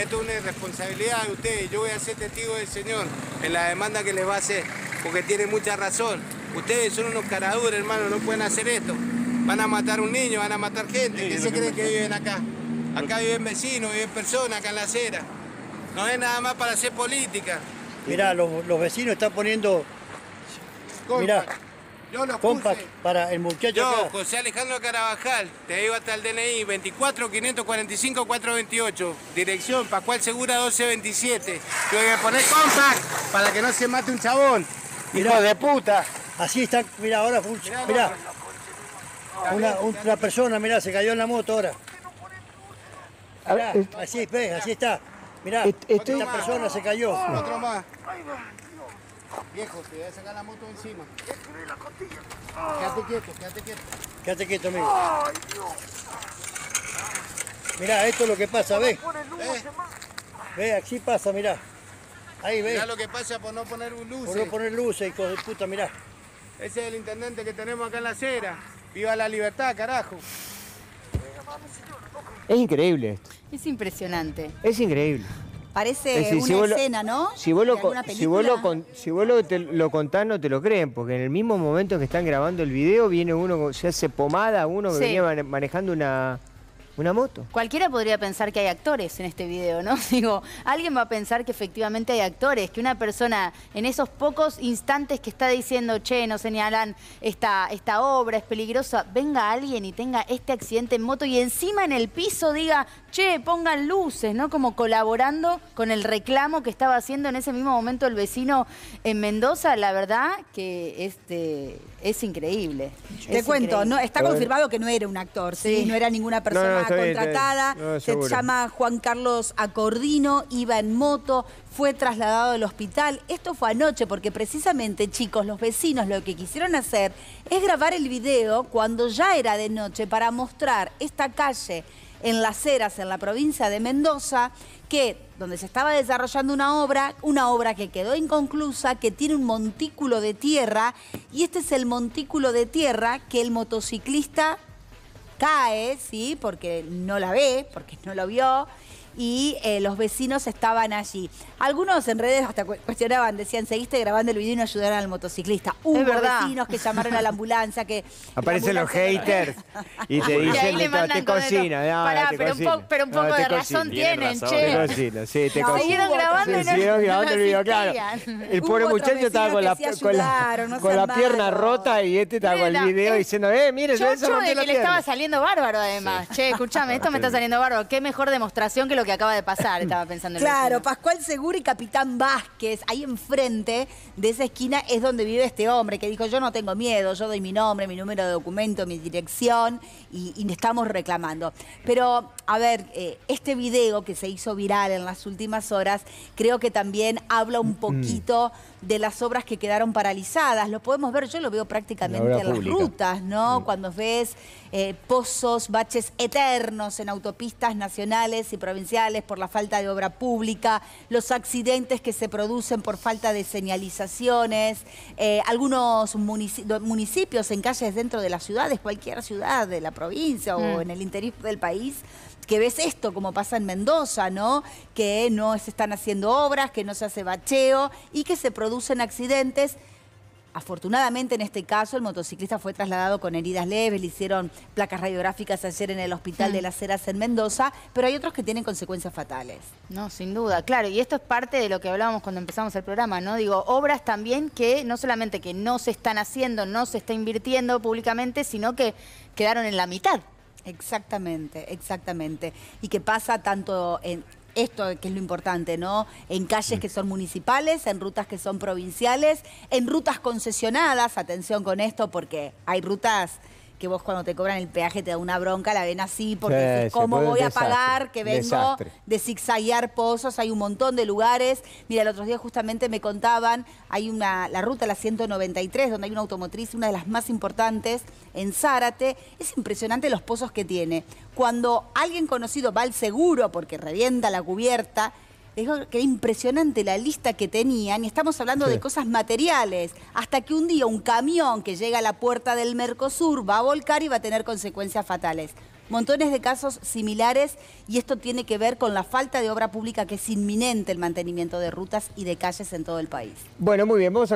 esto es una irresponsabilidad de ustedes. Yo voy a ser testigo del señor en la demanda que les va a hacer, porque tiene mucha razón. Ustedes son unos caraduros, hermano, no pueden hacer esto. Van a matar un niño, van a matar gente. ¿Qué se creen que viven acá? Acá viven vecinos, viven personas acá en la acera. No es nada más para hacer política. Mirá, los, los vecinos están poniendo Mirá, yo los compact para el muchacho Yo, acá. José Alejandro Carabajal, te digo hasta el DNI 24 545 428, dirección Pascual Segura 1227. Yo voy a poner compact para que no se mate un chabón. Mirá. Hijo de puta. Así está, mirá, ahora Mirá, mirá. Una, una persona, mirá, se cayó en la moto ahora. Mirá, así, ve, así está. Mirá, esta persona se cayó. Otro más. Viejo, te voy a sacar la moto encima. Quédate quieto, quédate quieto. Quédate quieto, amigo. Mirá, esto es lo que pasa, ve. ¿Eh? Ve, así pasa, mirá. Ahí, ve. Mirá lo que pasa por no poner luces. Por no poner luces, hijo de puta, mirá. Ese es el intendente que tenemos acá en la acera. Viva la libertad, carajo. Es increíble esto. Es impresionante. Es increíble. Parece Es decir, una si vos lo- escena, ¿no? Si vos, lo, si vos, lo, película. con- si vos lo, te- lo contás, no te lo creen, porque en el mismo momento que están grabando el video, viene uno, se hace pomada, uno que Sí. venía mane- manejando una, una moto. Cualquiera podría pensar que hay actores en este video, ¿no? Digo, alguien va a pensar que efectivamente hay actores, que una persona en esos pocos instantes que está diciendo, che, nos señalan esta, esta obra es peligrosa, venga alguien y tenga este accidente en moto y encima en el piso diga, che, pongan luces, ¿no? Como colaborando con el reclamo que estaba haciendo en ese mismo momento el vecino en Mendoza, la verdad que este, es increíble. Te Es cuento, increíble. no, está confirmado que no era un actor, ¿sí? Sí. No era ninguna persona No, no, contratada. No, Se llama Juan Carlos Acordino, iba en moto, fue trasladado al hospital. Esto fue anoche porque precisamente, chicos, los vecinos lo que quisieron hacer es grabar el video cuando ya era de noche para mostrar esta calle en Las Heras, en la provincia de Mendoza, que donde se estaba desarrollando una obra, una obra que quedó inconclusa, que tiene un montículo de tierra, y este es el montículo de tierra que el motociclista cae, ¿sí? Porque no la ve, porque no lo vio, y eh, los vecinos estaban allí. Algunos en redes hasta cu- cuestionaban, decían, seguiste grabando el video y no ayudaron al motociclista. Hubo verdad. vecinos que llamaron a la ambulancia, que... Aparecen los haters y te Y dicen, le te, te cocina. no, Pará, te pero un cocina. po- pero un poco de razón Tienen razón. che. Te cocina, sí, te No, cocina. Siguieron grabando y Se no, siguieron no grabando el video, claro. El pobre muchacho estaba con la, con la, ayudaron, no con la pierna rota y este estaba con el video diciendo, eh, mire, se Chocho rompió de que le estaba saliendo bárbaro además. Che, escúchame, esto me está saliendo bárbaro. Qué mejor demostración que lo que acaba de pasar, estaba pensando el Claro. Pascual Segura y Capitán Vázquez, ahí enfrente de esa esquina es donde vive este hombre que dijo, yo no tengo miedo, yo doy mi nombre, mi número de documento, mi dirección y, estamos reclamando. Pero, a ver, eh, este video que se hizo viral en las últimas horas, creo que también habla un poquito de las obras que quedaron paralizadas. Lo podemos ver, yo lo veo prácticamente La en las pública. rutas, ¿no? Cuando ves eh, pozos, baches eternos en autopistas nacionales y provinciales por la falta de obra pública, los accidentes que se producen por falta de señalizaciones, eh, algunos municipios en calles dentro de las ciudades, cualquier ciudad de la provincia o Mm. en el interior del país, que ves esto como pasa en Mendoza, ¿no? Que no se están haciendo obras, que no se hace bacheo y que se producen accidentes Afortunadamente, en este caso, el motociclista fue trasladado con heridas leves, le hicieron placas radiográficas ayer en el Hospital de las Heras en Mendoza, pero hay otros que tienen consecuencias fatales. No, sin duda, claro. Y esto es parte de lo que hablábamos cuando empezamos el programa, ¿no? Digo, obras también que no solamente que no se están haciendo, no se está invirtiendo públicamente, sino que quedaron en la mitad. Exactamente, exactamente. Y que pasa tanto en esto que es lo importante, ¿no? En calles que son municipales, en rutas que son provinciales, en rutas concesionadas, atención con esto porque hay rutas que vos cuando te cobran el peaje te da una bronca, la ven así porque Sí, decís, se ¿cómo voy a pagar que vengo desastre. de zigzaguear pozos? Hay un montón de lugares. Mira, el otro día justamente me contaban, hay una, la ruta, la 193, donde hay una automotriz, una de las más importantes, en Zárate. Es impresionante los pozos que tiene. Cuando alguien conocido va al seguro porque revienta la cubierta, dijo que era impresionante la lista que tenían, y estamos hablando Sí. de cosas materiales, hasta que un día un camión que llega a la puerta del Mercosur va a volcar y va a tener consecuencias fatales. montones de casos similares y esto tiene que ver con la falta de obra pública que es inminente el mantenimiento de rutas y de calles en todo el país. Bueno, muy bien, vamos a